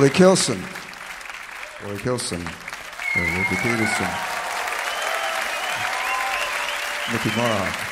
Billy Kilson. Billy Kilson. Ricky Peterson. Nicky Moroch.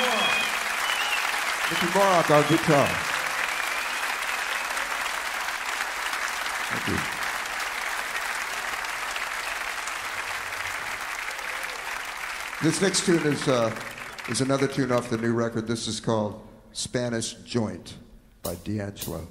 Moore. Nicky Moroch on guitar. Thank you. This next tune is, uh, is another tune off the new record. This is called Spanish Joint by D'Angelo.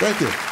Thank you.